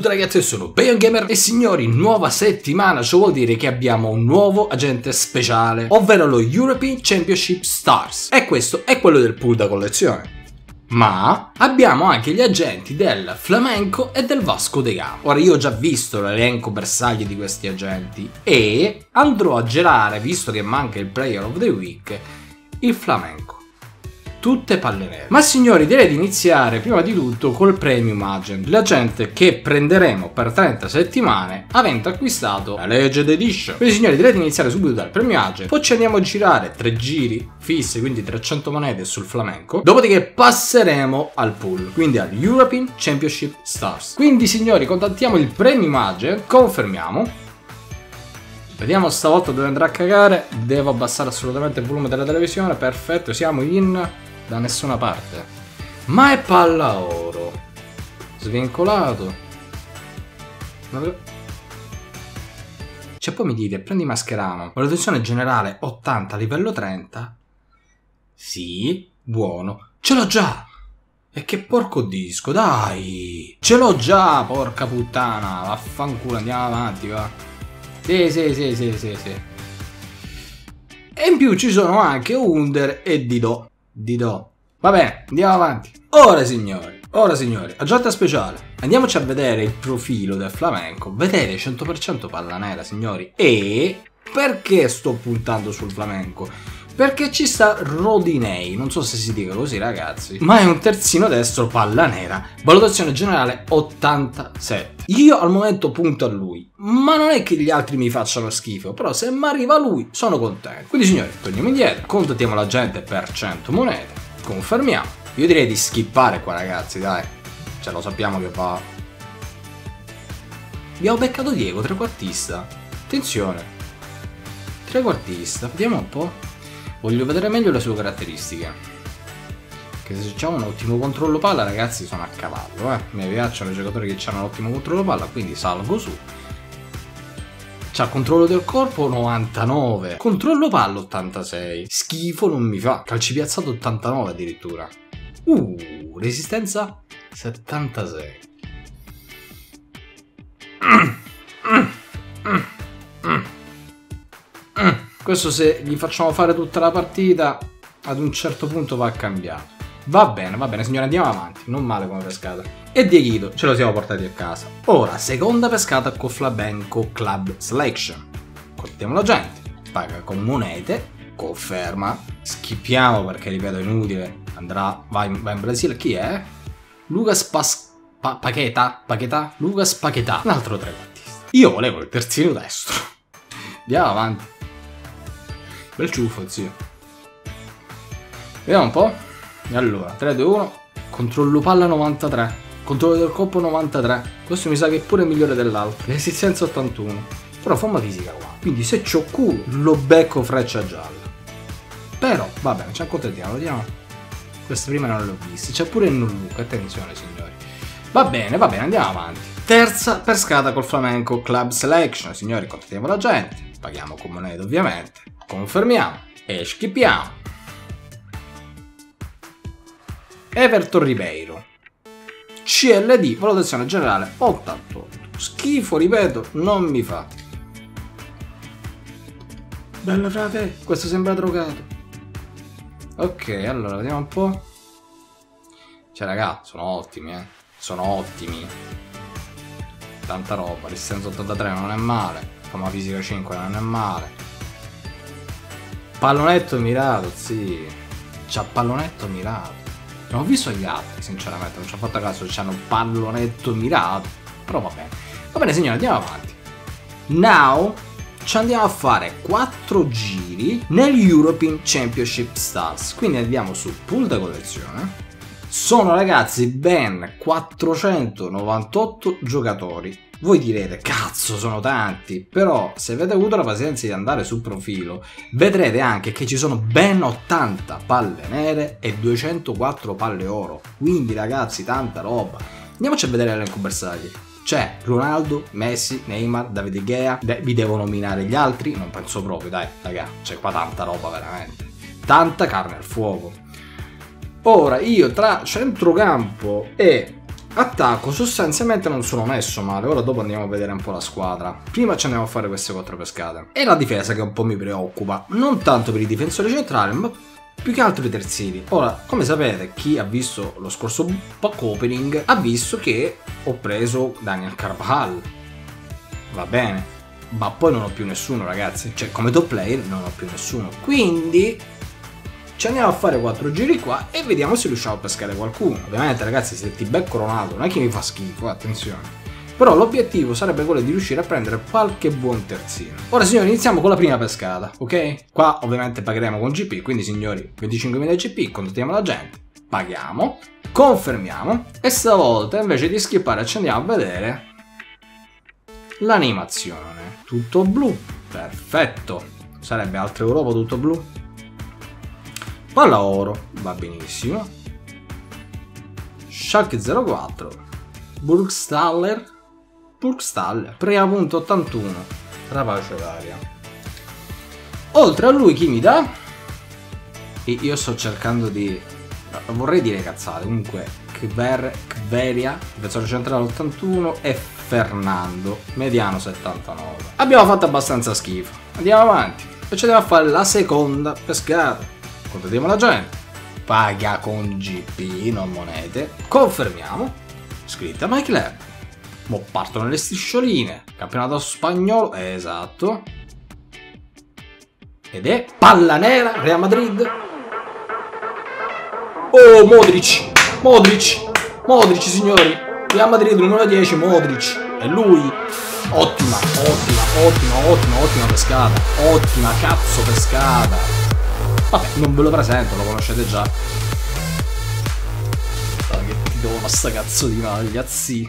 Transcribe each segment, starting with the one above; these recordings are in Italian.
Tutti ragazzi, sono Bayon Gamer e signori, nuova settimana, ciò vuol dire che abbiamo un nuovo agente speciale, ovvero lo European Championship Stars. E questo è quello del pool da collezione. Ma abbiamo anche gli agenti del Flamenco e del Vasco de Gama. Ora io ho già visto l'elenco bersagli di questi agenti e andrò a gelare, visto che manca il Player of the Week, il Flamenco tutte palle nere. Ma signori, direi di iniziare prima di tutto col Premium Agent, l'agente che prenderemo per 30 settimane avendo acquistato la Legend Edition. Quindi signori, direi di iniziare subito dal Premium Agent, poi ci andiamo a girare tre giri fissi, quindi 300 monete sul flamenco, dopodiché passeremo al pool, quindi al European Championship Stars. Quindi signori, contattiamo il Premium Agent, confermiamo, Vediamo stavolta dove andrà a cagare. Devo abbassare assolutamente il volume della televisione. Perfetto, siamo in da nessuna parte. Ma è palla oro. Svincolato. Cioè poi mi dite, prendi Mascherano. Valutazione generale 80, livello 30. Sì, buono. Ce l'ho già! E che porco disco, dai! Ce l'ho già, porca puttana! Vaffanculo, andiamo avanti, va. Sì, sì, sì, sì, sì, sì. E in più ci sono anche Under e Dido di do. Va bene, andiamo avanti. Ora signori, ora signori, aggiorta speciale. Andiamoci a vedere il profilo del flamenco. Vedete 100% palla nera signori. E perché sto puntando sul flamenco? Perché ci sta Rodinei, non so se si dica così ragazzi, ma è un terzino destro palla nera, valutazione generale 87. Io al momento punto a lui, ma non è che gli altri mi facciano schifo, però se mi arriva lui sono contento. Quindi signori, torniamo indietro, contattiamo la gente per 100 monete, confermiamo. Io direi di skippare qua ragazzi, dai, cioè lo sappiamo che va... Abbiamo beccato Diego, trequartista. Attenzione. Trequartista, vediamo un po'. Voglio vedere meglio le sue caratteristiche. Che se c'è un ottimo controllo palla, ragazzi, sono a cavallo. Eh. Mi piacciono i giocatori che hanno un ottimo controllo palla, quindi salgo su. C'ha controllo del corpo 99. Controllo palla 86. Schifo non mi fa. Calci piazzato 89 addirittura. Uh, resistenza 76. Mm, mm, mm, questo se gli facciamo fare tutta la partita, ad un certo punto va a cambiare. Va bene, va bene, signore, andiamo avanti. Non male come pescata. E Dieguito, ce lo siamo portati a casa. Ora, seconda pescata con Flamenco Club Selection. Contiamo la gente. Paga con monete. Conferma. Schippiamo perché, ripeto, è inutile. Andrà, va in, va in Brasile. Chi è? Lucas Pas... Pa, Paqueta? Paqueta? Lucas Paqueta. Un altro trequartista. Io volevo il terzino destro. Andiamo avanti. Bel ciuffo, zio. Vediamo un po'. E allora, 3, 2, 1. Controllo palla 93. Controllo del corpo 93. Questo mi sa che è pure migliore dell'altro. Resistenza 81. Però forma fisica qua. Quindi se c'ho culo, lo becco freccia gialla. Però, va bene, ci accontentiamo, vediamo. Queste prima non le ho viste. C'è pure il look, attenzione signori. Va bene, va bene, andiamo avanti. Terza pescata col flamenco Club Selection. Signori, contattiamo la gente. Paghiamo con monete ovviamente confermiamo e schippiamo. Everton Ribeiro. CLD, valutazione generale 88. Schifo, ripeto, non mi fa. Bella frate, questo sembra drogato. Ok, allora vediamo un po'. Cioè, raga, sono ottimi, eh. Sono ottimi. Tanta roba. Resistenza 83 non è male. Fama fisica 5 non è male. Pallonetto mirato, sì. C'ha pallonetto mirato. Non ho visto gli altri, sinceramente, non ci ho fatto caso, c'hanno pallonetto mirato. Però va bene. Va bene, signori, andiamo avanti. Now ci andiamo a fare 4 giri nell'European Championship Stars. Quindi andiamo su pool da collezione. Sono ragazzi ben 498 giocatori voi direte, cazzo, sono tanti, però se avete avuto la pazienza di andare sul profilo, vedrete anche che ci sono ben 80 palle nere e 204 palle oro. Quindi ragazzi, tanta roba. Andiamoci a vedere l'elenco bersagli. C'è Ronaldo, Messi, Neymar, Davide Gea. De- vi devo nominare gli altri? Non penso proprio, dai, raga, c'è qua tanta roba veramente. Tanta carne al fuoco. Ora io tra centrocampo e attacco sostanzialmente non sono messo male. Ora dopo andiamo a vedere un po' la squadra. Prima ci andiamo a fare queste quattro pescate. E la difesa che un po' mi preoccupa. Non tanto per i difensori centrali, ma più che altro i terzini. Ora, come sapete, chi ha visto lo scorso pack opening ha visto che ho preso Daniel Carvajal. Va bene. Ma poi non ho più nessuno, ragazzi. Cioè, come top player non ho più nessuno. Quindi ci andiamo a fare quattro giri qua e vediamo se riusciamo a pescare qualcuno. Ovviamente, ragazzi, se ti becco Ronaldo non è che mi fa schifo, attenzione. Però l'obiettivo sarebbe quello di riuscire a prendere qualche buon terzino. Ora signori iniziamo con la prima pescata, ok? Qua ovviamente pagheremo con GP, quindi signori 25.000 GP, contattiamo la gente, paghiamo, confermiamo e stavolta invece di skippare ci andiamo a vedere l'animazione. Tutto blu, perfetto. Sarebbe altra Europa tutto blu? Palla oro, va benissimo. Schalke 04, Burgstaller Burgstall, prima punto 81, rapace d'aria. Oltre a lui chi mi dà? E io sto cercando di... vorrei dire cazzate, comunque Kver, Kveria, difensore centrale 81 e Fernando, mediano 79. Abbiamo fatto abbastanza schifo, andiamo avanti. Procediamo a fare la seconda pescata. Contattiamo la gente. Paga con GP, non monete. Confermiamo. Scritta MyClub. Mo partono le striscioline. Campionato spagnolo. Esatto. Ed è palla nera, Real Madrid. Oh, Modric. Modric. Modric, signori. Real Madrid numero 10, Modric. È lui. Ottima, ottima, ottima, ottima, ottima pescata. Ottima cazzo pescata. Vabbè, non ve lo presento, lo conoscete già. Guarda che ti do sta cazzo di maglia, sì.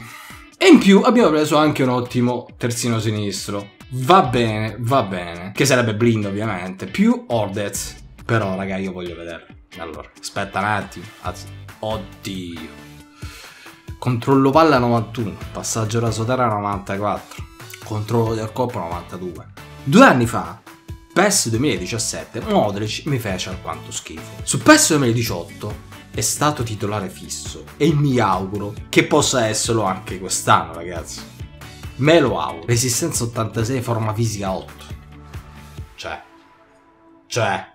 E in più abbiamo preso anche un ottimo terzino sinistro. Va bene, va bene. Che sarebbe blind ovviamente. Più Ordez. Però raga io voglio vedere. Allora, aspetta un attimo. Oddio. Controllo palla 91. Passaggio rasoterra 94. Controllo del corpo 92. Due anni fa PES 2017 Modric mi fece alquanto schifo. Su PES 2018 è stato titolare fisso e mi auguro che possa esserlo anche quest'anno, ragazzi. Me lo auguro. Resistenza 86, forma fisica 8. Cioè, cioè,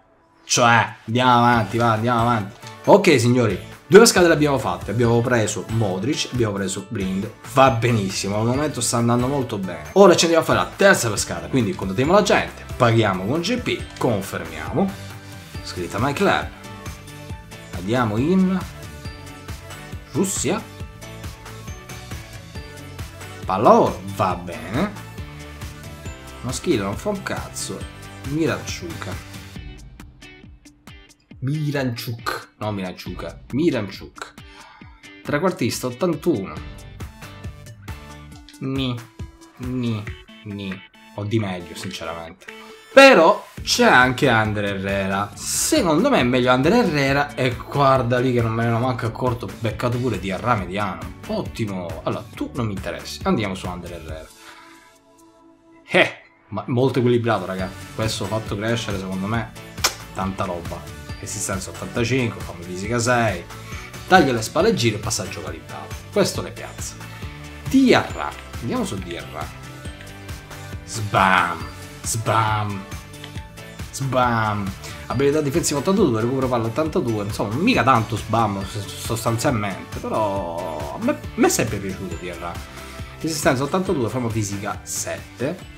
cioè, andiamo avanti, va, andiamo avanti. Ok, signori, due pescate le abbiamo fatte. Abbiamo preso Modric, abbiamo preso Blind. Va benissimo, al momento sta andando molto bene. Ora ci andiamo a fare la terza pescata, quindi contattiamo la gente, paghiamo con GP, confermiamo. Scritta My Club Andiamo in Russia. Palla va bene. Maschile non fa un cazzo. Miranciuca. Miranciuk. No, Miranciuca. Miranciuk. Trequartista 81. Ni. Ni. Ni. Ho di meglio, sinceramente. Però c'è anche Andre Herrera. Secondo me è meglio Andre Herrera e guarda lì che non me ne ero manco accorto, beccato pure di Arra mediano. Ottimo. Allora, tu non mi interessi. Andiamo su Andre Herrera. Eh, ma molto equilibrato, raga. Questo fatto crescere, secondo me, tanta roba. Resistenza 85, fame fisica 6. Taglia le spalle giro e passaggio calibrato. Questo le piazza. Diarra. Andiamo su Diarra. Sbam. Sbam. Sbam. Abilità difensiva 82, recupero palla 82. Insomma, mica tanto sbam sostanzialmente. Però a me, a me è sempre piaciuto dirla. Resistenza 82, forma fisica 7.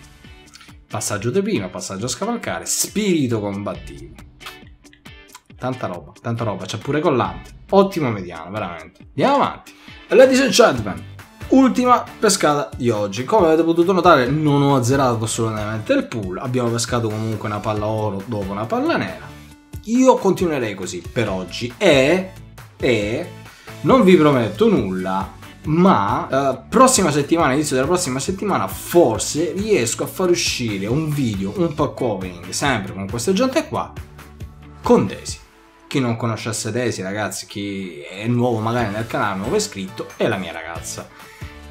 Passaggio di prima, passaggio a scavalcare. Spirito combattivo. Tanta roba, tanta roba. C'è pure collante. Ottimo mediano, veramente. Andiamo avanti. Ladies and gentlemen, Ultima pescata di oggi. Come avete potuto notare non ho azzerato assolutamente il pool. Abbiamo pescato comunque una palla oro dopo una palla nera. Io continuerei così per oggi e, e non vi prometto nulla, ma uh, prossima settimana, inizio della prossima settimana, forse riesco a far uscire un video, un pack opening, sempre con questa gente qua, con Daisy. Chi non conoscesse Daisy, ragazzi, chi è nuovo magari nel canale, nuovo iscritto, è la mia ragazza.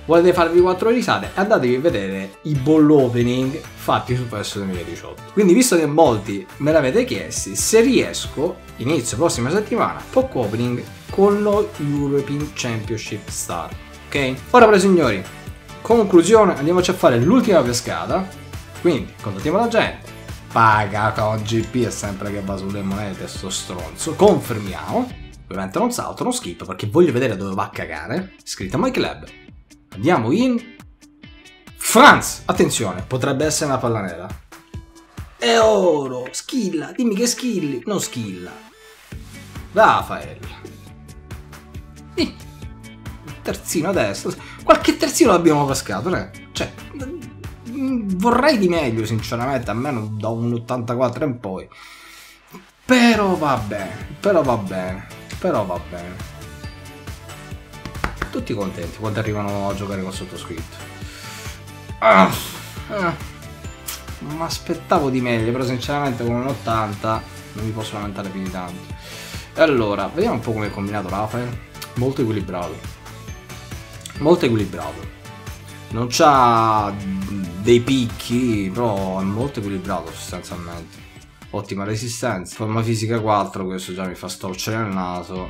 Volete farvi quattro risate? Andatevi a vedere i ball opening fatti su PES 2018. Quindi, visto che molti me l'avete chiesti, se riesco, inizio prossima settimana, pock opening con lo European Championship Star. Ok? Ora però signori, conclusione, andiamoci a fare l'ultima pescata. Quindi, contattiamo la gente. Paga con GP è sempre che va sulle monete, sto stronzo. Confermiamo. Ovviamente non salto, non skip perché voglio vedere dove va a cagare. Iscritto a MyClub. Andiamo in France. Attenzione, potrebbe essere una palla nera. E oro, schilla, dimmi che skilli, non schilla. Rafael. Eh, terzino a destra. Qualche terzino l'abbiamo pescato, né? Cioè, vorrei di meglio, sinceramente, almeno da un 84 in poi. Però va bene, però va bene, però va bene. Tutti contenti quando arrivano a giocare con sottoscritto. Ah, ah. Mi aspettavo di meglio, però sinceramente con un 80 non mi posso lamentare più di tanto. E allora, vediamo un po' come è combinato Rafael. Molto equilibrato. Molto equilibrato. Non c'ha dei picchi, però è molto equilibrato sostanzialmente. Ottima resistenza. Forma fisica 4, questo già mi fa storcere il naso.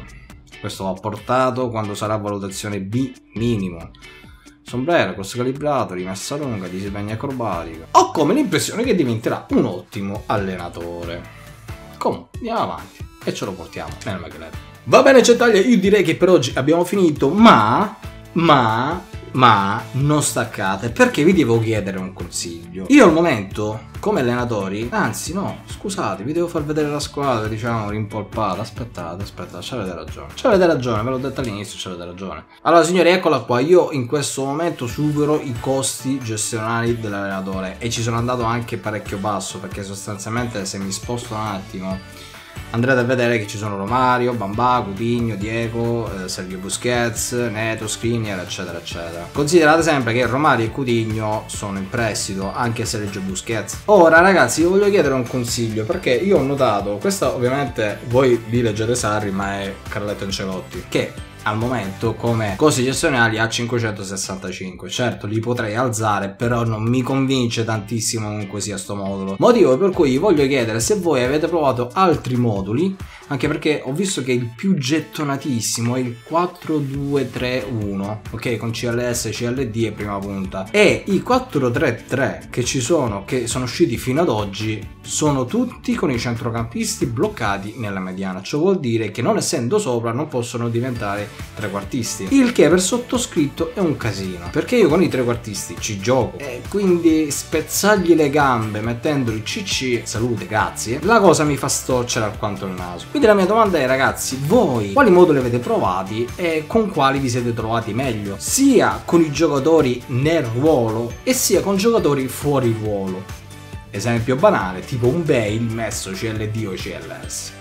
Questo va portato quando sarà valutazione B minimo. Sombrero, cross calibrato, rimessa lunga, disegno acrobatico. Ho come l'impressione che diventerà un ottimo allenatore. Comunque, andiamo avanti e ce lo portiamo nel McLaren. Va bene Centaglia, io direi che per oggi abbiamo finito, ma... ma ma non staccate perché vi devo chiedere un consiglio. Io al momento, come allenatori, anzi no, scusate, vi devo far vedere la squadra, diciamo, rimpolpata. Aspettate, aspettate, c'avete ragione. C'avete ragione, ve l'ho detto all'inizio, c'avete ragione. Allora signori, eccola qua, io in questo momento supero i costi gestionali dell'allenatore e ci sono andato anche parecchio basso perché sostanzialmente se mi sposto un attimo andrete a vedere che ci sono Romario, Bamba, Coutinho, Diego, eh, Sergio Busquets, Neto, Skriniar, eccetera, eccetera. Considerate sempre che Romario e Coutinho sono in prestito, anche Sergio Busquets. Ora, ragazzi, vi voglio chiedere un consiglio, perché io ho notato, questa ovviamente voi vi leggete Sarri, ma è Carletto Ancelotti, che al momento come costi gestionali a 565. Certo, li potrei alzare, però non mi convince tantissimo comunque sia sto modulo. Motivo per cui voglio chiedere se voi avete provato altri moduli, anche perché ho visto che il più gettonatissimo è il 4231, ok, con CLS, CLD e prima punta. E i 433 che ci sono, che sono usciti fino ad oggi, sono tutti con i centrocampisti bloccati nella mediana. Ciò vuol dire che non essendo sopra non possono diventare trequartisti. Il che per sottoscritto è un casino. Perché io con i trequartisti ci gioco. E quindi spezzargli le gambe mettendoli CC, salute, grazie, la cosa mi fa storcere alquanto il naso. Quindi la mia domanda è ragazzi, voi quali moduli avete provati e con quali vi siete trovati meglio? Sia con i giocatori nel ruolo e sia con giocatori fuori ruolo. Esempio banale, tipo un Bale messo CLD o CLS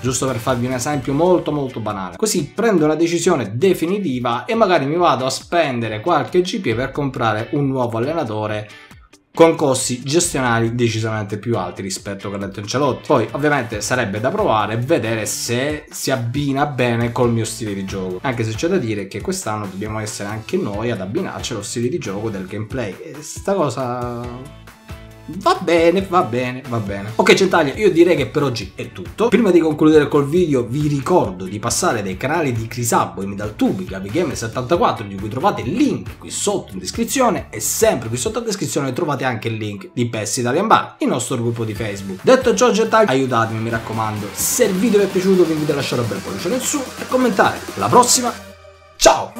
giusto per farvi un esempio molto molto banale. Così prendo una decisione definitiva e magari mi vado a spendere qualche GP per comprare un nuovo allenatore con costi gestionali decisamente più alti rispetto a Carletto Ancelotti. Poi ovviamente sarebbe da provare e vedere se si abbina bene col mio stile di gioco. Anche se c'è da dire che quest'anno dobbiamo essere anche noi ad abbinarci allo stile di gioco del gameplay. E sta cosa Va bene, va bene, va bene. Ok Centaglia, io direi che per oggi è tutto. Prima di concludere col video vi ricordo di passare dai canali di Crisabbo e Midaltubi, Gabigame74 di cui trovate il link qui sotto in descrizione e sempre qui sotto in descrizione trovate anche il link di PES Italian Bar, il nostro gruppo di Facebook. Detto ciò Centaglia, aiutatemi mi raccomando. Se il video vi è piaciuto vi invito a lasciare un bel pollice in su e commentare. Alla prossima, ciao!